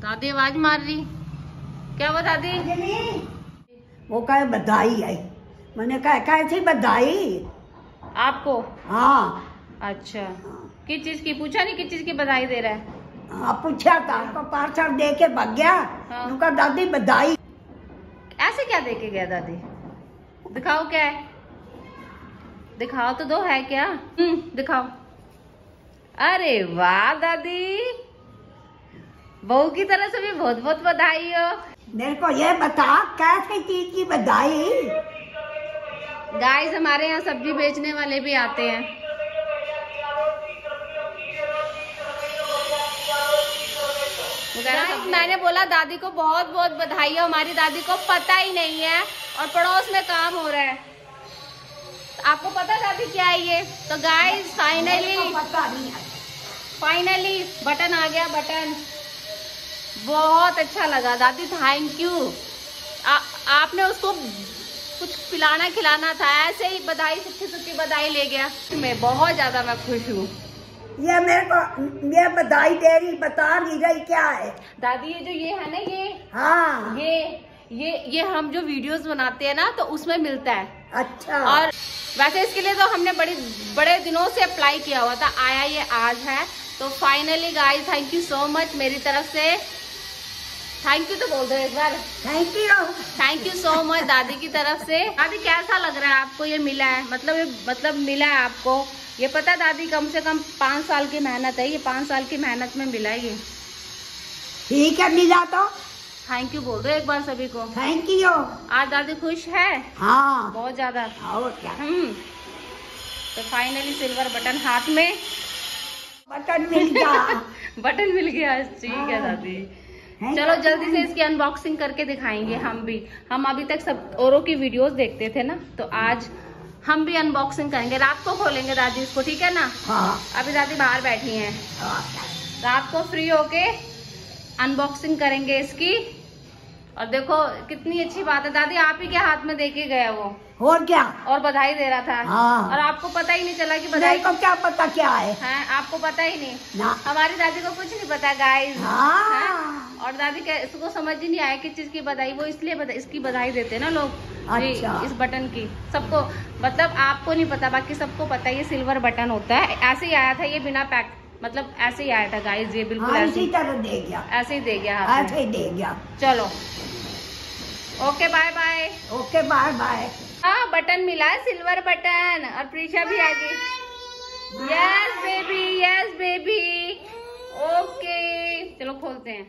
दादी आवाज़ मार रही। क्या वो दादी? वो कहे बधाई आई। मैंने कहा कैसी बधाई? आपको? हाँ। अच्छा। किस चीज़ की? पूछा नहीं किस चीज़ की बधाई दे रहा है? हाँ पूछा था आपको पार्सल दे के भग गया। हाँ। उनका दादी बधाई। ऐसे क्या दे के गया दादी? दिखाओ क्या है? दिखाओ तो दो है क्या? हम्म दिखाओ। अरे वाह दादी। बहू की तरफ़ से भी बहुत बहुत बधाई हो। मेरे को ये बता कैसी चीज़ की बधाई? गाइस हमारे यहाँ सब्ज़ी बेचने वाले भी आते हैं। मैंने बोला दादी को बहुत बहुत बधाई हो। हमारी दादी को पता ही नहीं है और पड़ोस में काम हो रहा आपको पता था दादी क्या है ये? तो गाइस फाइनली फाइनली बटन आ गया बटन बहुत अच्छा लगा। दादी थैंक यू आ, आपने उसको कुछ पिलाना खिलाना था। ऐसे ही बधाई सुखी सुखी बधाई ले गया। मैं बहुत ज़्यादा मैं खुश हूँ। ये मेरे को ये बधाई दे रही बता नहीं रही क्या है? दादी ये जो ये है ना ये? हाँ। ये ये ये हम जो वीडियोस बनाते हैं ना तो उसमें मिलता है। अच्छा। और वैसे इसके लिए तो हमने बड़ी बड़े दिनों से अप्लाई किया हुआ था आया ये आज है। तो finally guys thank you so much मेरी तरफ़ से। थैंक यू तो बोल दो एक बार। Thank you thank you so much दादी की तरफ़ से। दादी कैसा लग रहा है आपको ये मिला है? मतलब ये मतलब मिला है आपको? ये पता है दादी कम से कम पाँच साल की मेहनत है ये पाँच साल की मेहनत में मिला है ये। ठीक है मिला तो। थैंक यू बोल दो एक बार सभी को। थैंक यू आज दादी खुश है? हाँ। बहुत ज़्यादा। और क्या? हम्म। तो फाइनली सिल्वर बटन हाथ में। बटन मिल गया। बटन मिल गया। ठीक है दादी। चलो जल्दी से इसकी अनबॉक्सिंग करके दिखाएँगे हम भी। हम अभी तक सब औरों की वीडियोस देखते थे ना तो आज हम भी अनबॉक्सिंग करेंगे। रात को खोलेंगे दादी इसको ठीक है ना? हाँ। अभी दादी बाहर बैठी हैं। हाँ। रात को फ्री होके अनबॉक्सिंग करेंगे इसकी। और देखो कितनी अच्छी बात है। दादी आप ही के हाथ में देके गया वो। और क्या? और बधाई दे रहा था। हाँ। और आपको पता ही नहीं चला कि बधाई को क्या पता क्या है? है आपको पता ही नहीं। ना। हमारी दादी को कुछ नहीं पता गाइस हाँ। और दादी के इसको समझ ही नहीं आया किस चीज़ की बधाई। वो इसलिए बधा, इसकी बधाई देते हैं ना लोग। अच्छा। इस बटन की। सबको मतलब आपको नहीं पता बाकी सबको पता है ये सिल्वर बटन होता है। ऐसे ही आया था ये बिना पैक मतलब ऐसे ही आया था गाइस ये बिल्कुल हाँ ऐसे इसी ही तरह दे गया। ऐसे ही दे गया हाँ ऐसे ही दे गया। चलो। Okay bye bye okay bye bye हाँ बटन मिला है सिल्वर बटन और प्रीशा भी आ गई। Yes baby yes baby okay चलो खोलते हैं।